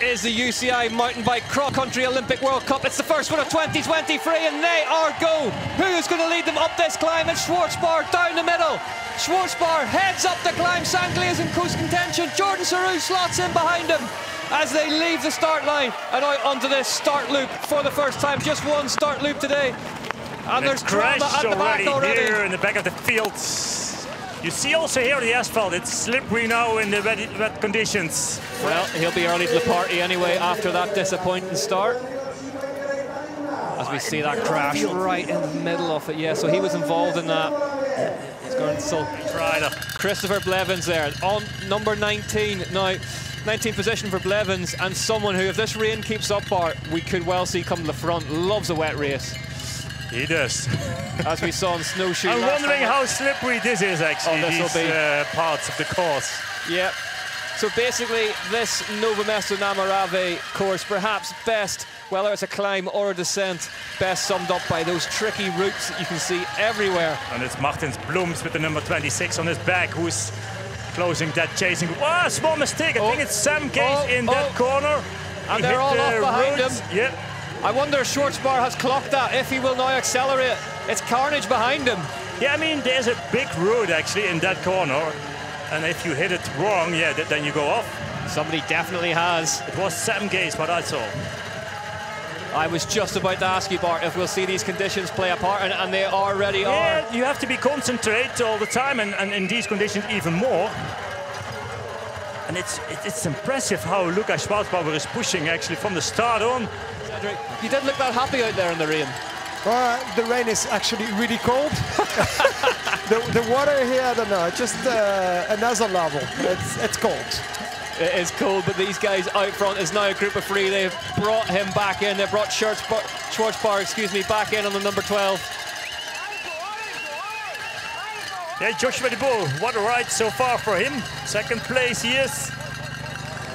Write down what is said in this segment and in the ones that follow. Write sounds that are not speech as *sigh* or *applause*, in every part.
It is the UCI Mountain Bike Cross Country Olympic World Cup. It's the first one of 2023 and they are go. Who is going to lead them up this climb? It's Schwarzbauer down the middle. Schwarzbauer heads up the climb. Sangli is in close contention. Jordan Sarrou slots in behind him as they leave the start line and out onto this start loop for the first time. Just one start loop today. And there's drama at the back already. Here in the back of the field. You see also here the asphalt, it's slippery now in the wet, wet conditions. Well, he'll be early to the party anyway after that disappointing start. As we see that crash right in the middle of it. Yeah, so he was involved in that. He's going so Christopher Blevins there on number 19 now. 19th position for Blevins and someone who, if this rain keeps up, Bart, we could well see come to the front. Loves a wet race. He does. *laughs* As we saw on snowshoe. I'm wondering how slippery this is actually. Oh, these uh, parts of the course. Yep. So basically, this Nove Mesto na course, perhaps best, whether it's a climb or a descent, best summed up by those tricky routes that you can see everywhere. And it's Martins Blums with the number 26 on his back, who's closing that chasing. Oh, small mistake. I oh. think it's Sam Gaze oh, in oh. that corner. And he they're all the off behind him. Yep. I wonder if Schwarzbauer has clocked that, if he will now accelerate. It's carnage behind him. Yeah, I mean, there's a big road actually in that corner. And if you hit it wrong, yeah, then you go off. Somebody definitely has. It was Sam Gaze, what I saw. I was just about to ask you, Bart, if we'll see these conditions play a part, and, and they already are. yeah, are. you have to be concentrated all the time, and, and in these conditions even more. And it's it's impressive how Lukas Schwarzbauer is pushing actually from the start on. Cedric, you didn't look that happy out there in the rain. Well, the rain is actually really cold. *laughs* the, the water here, I don't know, just uh, another level. It's, it's cold. It is cold, but these guys out front is now a group of three. They've brought him back in. They've brought Schwarzbauer, excuse me, back in on the number 12. Yeah, Joshua De Dubau, what a ride so far for him. Second place he is.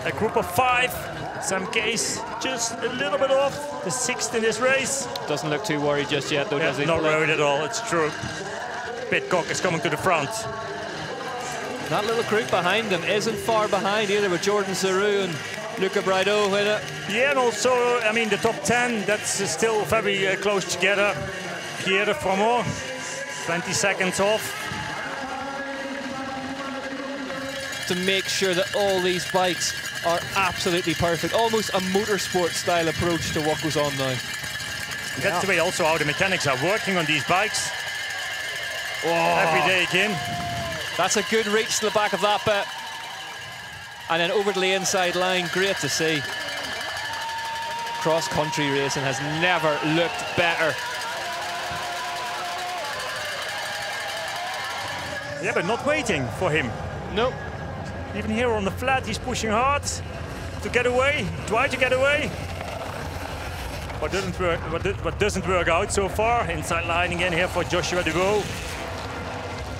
A group of five. Sam Gaze just a little bit off. The sixth in this race. Doesn't look too worried just yet, though, yeah, does he? Not worried at all, it's true. Pidcock is coming to the front. That little group behind them isn't far behind either with Jordan Sarrou and Luca Braido with it. Yeah, and also, I mean, the top 10, that's still very uh, close together. Pierre Froidmont, 20 seconds off. To make sure that all these bikes are absolutely perfect. Almost a motorsport style approach to what goes on now. That's yeah. the way also how the mechanics are working on these bikes. Oh. Every day, again. That's a good reach to the back of that bit. And then over to the inside line, great to see. Cross-country racing has never looked better. Yeah, but not waiting for him. Nope. Even here on the flat, he's pushing hard to get away, try to get away. What doesn't work, what, what doesn't work out so far. Inside line again here for Joshua Dubau.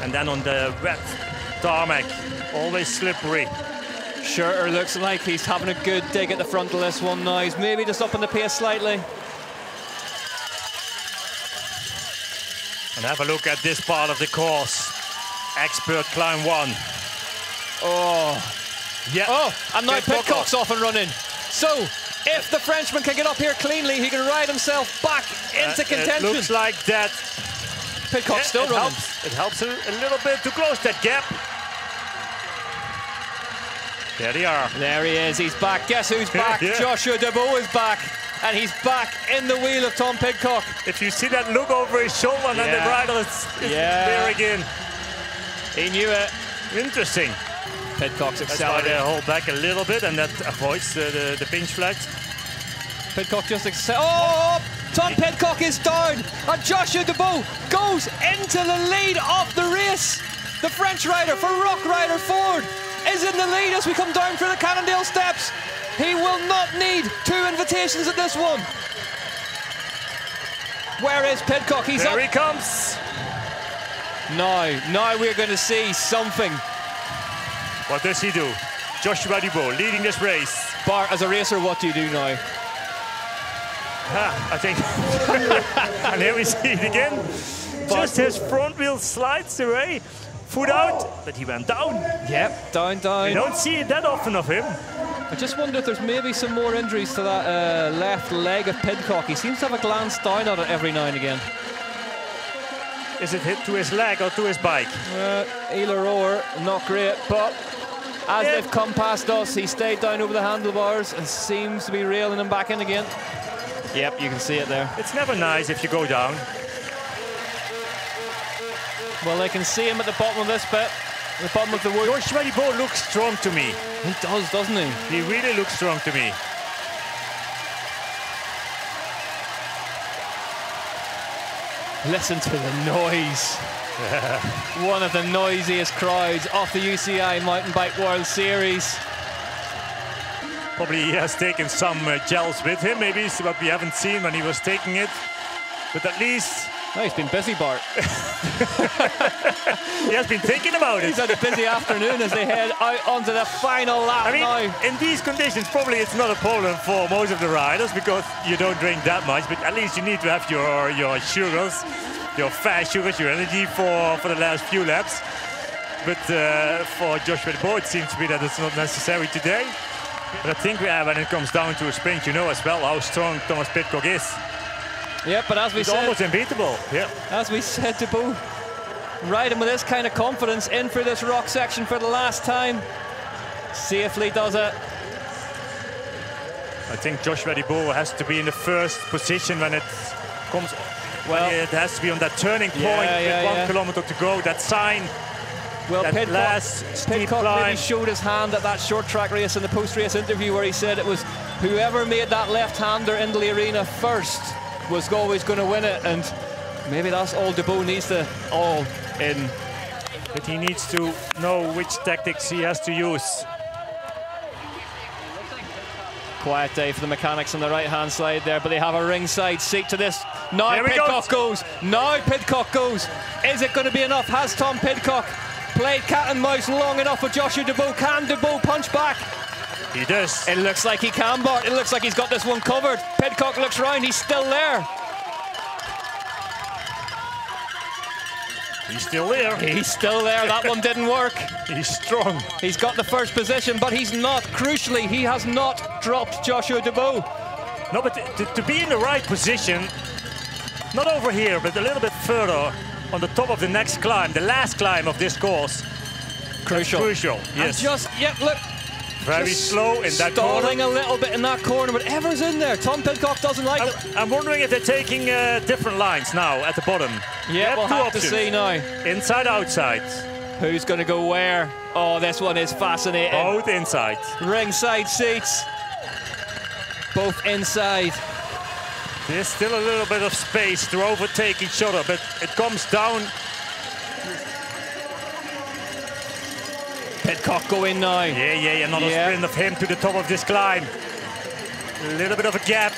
And then on the wet tarmac, always slippery. Sure looks like he's having a good dig at the front of this one now. He's maybe just upping the pace slightly. And have a look at this part of the course. Expert climb one. Oh. Yeah. Oh, and now Pidcock's off and running. So, if the Frenchman can get up here cleanly, he can ride himself back into uh, contention. It looks like that. Pidcock yeah, still it running. Helps, it helps a, a little bit to close that gap. There they are. There he is. He's back. Guess who's *laughs* back? yeah. Joshua Dubau is back. And he's back in the wheel of Tom Pidcock. If you see that look over his shoulder and yeah. the bridle it's, is yeah. there again. He knew it. Interesting. Pidcock's accelerating. That's why they hold back a little bit and that avoids the, the, the pinch flats. Pidcock just accelerates. Oh! Tom Pidcock is down and Joshua Dubau goes into the lead of the race. The French rider for Rock Rider Ford is in the lead as we come down through the Cannondale steps. He will not need two invitations at this one. Where is Pidcock? He's there up. he comes. Now, now we're going to see something. What does he do? Joshua Dubau leading this race. Bart, as a racer, what do you do now? I think. *laughs* and here we see it again. Just his front wheel slides away. Foot out, but he went down. Yep, down, down. You don't see it that often of him. I just wonder if there's maybe some more injuries to that uh, left leg of Pidcock. He seems to have a glance down at it every now and again. Is it hit to his leg or to his bike? Uh, Eiler Rohr, not great, but as Yeah. they've come past us, he stayed down over the handlebars and seems to be reeling him back in again. Yep, you can see it there. It's never nice if you go down. Well, they can see him at the bottom of this bit, the bottom of the wood. Josh Bo looks strong to me. He does, doesn't he? He really looks strong to me. Listen to the noise. *laughs* One of the noisiest crowds off the UCI Mountain Bike World Series. Probably he has taken some uh, gels with him, maybe what we haven't seen when he was taking it. But at least Oh, he's been busy, Bart. *laughs* he has been thinking about it. He's had a busy afternoon as they head out onto the final lap I mean, now. in these conditions, probably it's not a problem for most of the riders because you don't drink that much, but at least you need to have your, your sugars, your fast sugars, your energy for, for the last few laps. But uh, for Joshua Bo, it seems to be that it's not necessary today. But I think we uh, when it comes down to a sprint, you know as well how strong Thomas Pidcock is. Yep, but as we He's said, almost unbeatable. Yeah. as we said to Bo, riding with this kind of confidence in for this rock section for the last time. Safely does it. I think Joshua Bo has to be in the first position when it comes. Well- it has to be on that turning point Yeah, yeah, with one yeah. kilometer to go. That sign. Well, That Pidcock, last Pidcock maybe climb. showed his hand at that short track race in the post-race interview where he said it was whoever made that left-hander into the arena first was always going to win it, and maybe that's all Dubau needs to all in. But he needs to know which tactics he has to use. Quiet day for the mechanics on the right-hand side there, but they have a ringside seat to this. Now There he Pidcock goes. Now Pidcock goes. Is it going to be enough? Has Tom Pidcock played cat and mouse long enough for Joshua Dubau? Can Dubau punch back? He does. It looks like he can, Bart. It looks like he's got this one covered. Pidcock looks round. He's still there. He's still there. He's still there. That one didn't work. *laughs* He's strong. He's got the first position, but he's not. Crucially, he has not dropped Joshua Dubau. No, but to, to be in the right position, not over here, but a little bit further on the top of the next climb, the last climb of this course. Crucial. Crucial. And Yes. just, yep, look. Very just slow in that Stalling corner. a little bit in that corner, whatever's in there. Tom Pidcock doesn't like it. I'm, wondering if they're taking uh, different lines now at the bottom. Yeah, we'll have options. to see now. Inside, outside. Who's going to go where? Oh, this one is fascinating. Both inside. Ringside seats. Both inside. There's still a little bit of space to overtake each other, but it comes down. Pidcock go in now. Yeah, yeah, another Yeah. sprint of him to the top of this climb. A little bit of a gap.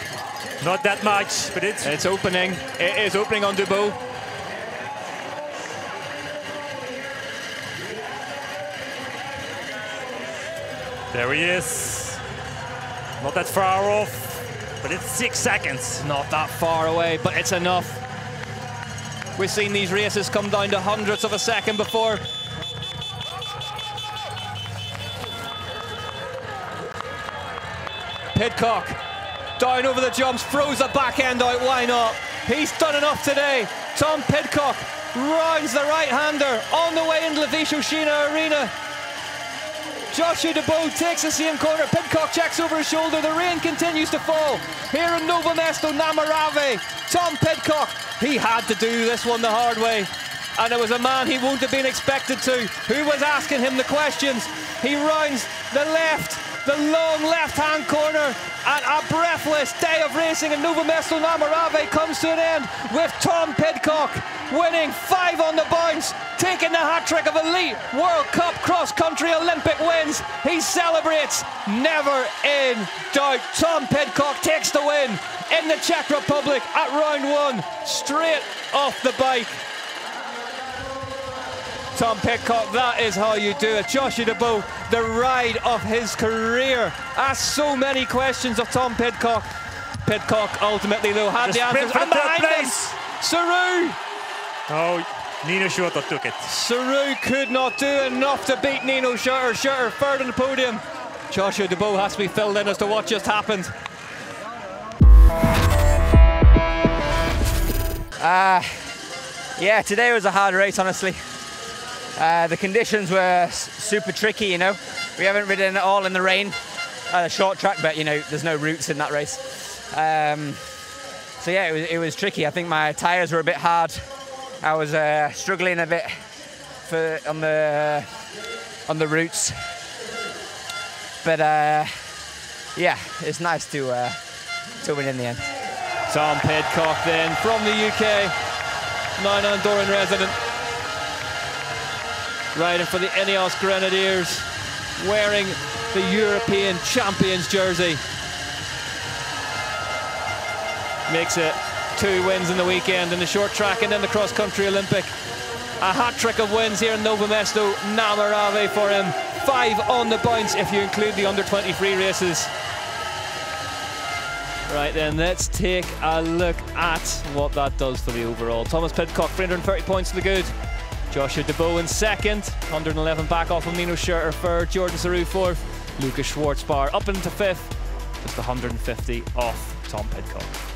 Not that much, but it's It's opening. It is opening on Dubau. there he is. Not that far off, but it's six seconds. Not that far away, but it's enough. We've seen these races come down to hundredths of a second before. Pidcock down over the jumps, throws the back end out. Why not? He's done enough today. Tom Pidcock rounds the right-hander on the way into the Vysočina Arena. Joshua Dubau takes the same corner. Pidcock checks over his shoulder. The rain continues to fall. Here in Nove Mesto na Morave, Tom Pidcock, he had to do this one the hard way. And it was a man he wouldn't have been expected to. Who was asking him the questions? He rounds the left, the long left-hand corner. And a breathless day of racing in Nove Mesto na Morave comes to an end with Tom Pidcock winning five on the bounce, taking the hat trick of elite World Cup cross country Olympic wins. He celebrates, never in doubt. Tom Pidcock takes the win in the Czech Republic at round one, straight off the bike. Tom Pidcock, that is how you do it. Joshua Dubau, the ride of his career. Asked so many questions of Tom Pidcock. Pidcock ultimately, though, had The the, answers. for And third behind him, place. Sarrou. Oh, Nino Schurter took it. Sarrou could not do enough to beat Nino Schurter. Schurter third on the podium. Joshua Dubau has to be filled in as to what just happened. Uh, yeah, today was a hard race, honestly. Uh, the conditions were super tricky, you know. We haven't ridden at all in the rain. Uh, short track, but you know, there's no roots in that race. Um, so yeah, it was, it was, tricky. I think my tyres were a bit hard. I was uh, struggling a bit for on the on the roots, but uh, yeah, it's nice to uh, to win in the end. Tom Pidcock then from the UK, nine Andorran resident, riding for the Ineos Grenadiers, wearing the European Champions jersey. Makes it two wins in the weekend in the short track and then the cross country Olympic. A hat trick of wins here in Nove Mesto, na Morave for him. Five on the bounce if you include the under 23 races. Right then, let's take a look at what that does for the overall. Thomas Pidcock, 330 points to the good. Joshua Dubau in second, 111 back off of Nino Schurter third, Jordan Sarrou fourth, Lucas Schwarzbauer up into fifth, just 150 off Tom Pidcock.